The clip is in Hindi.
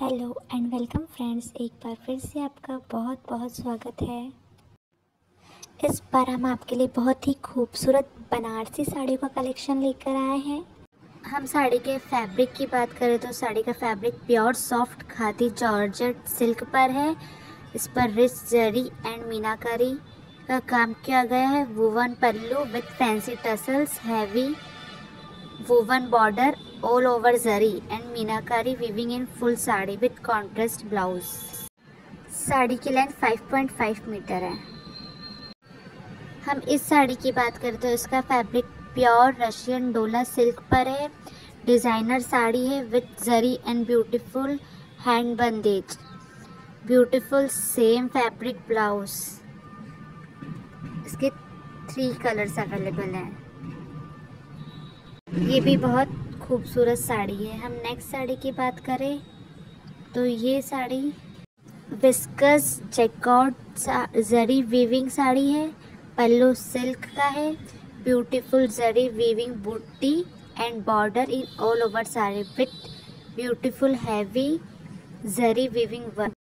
हेलो एंड वेलकम फ्रेंड्स, एक बार फिर से आपका बहुत बहुत स्वागत है। इस बार हम आपके लिए बहुत ही खूबसूरत बनारसी साड़ियों का कलेक्शन लेकर आए हैं। हम साड़ी के फैब्रिक की बात करें तो साड़ी का fabric pure, soft, khadi georgette silk पर है। इस पर रिच जरी एंड मीनाकारी का काम किया गया है। Woven pallu with fancy tassels, heavy woven border all over zari and meenakari weaving in full sari with contrast blouse. Sari की लेंथ 5.5 मीटर है। हम इस साड़ी की बात करें तो इसका fabric pure Russian dola silk पर है। डिज़ाइनर साड़ी है with zari and beautiful hand bandhej beautiful same fabric blouse इसके थ्री कलर्स अवेलेबल हैं। ये भी बहुत खूबसूरत साड़ी है। हम नेक्स्ट साड़ी की बात करें तो ये sari viscose checkout zari weaving sari है। पल्लू सिल्क का है। Beautiful zari weaving buti and border in all over sari with beautiful heavy zari weaving work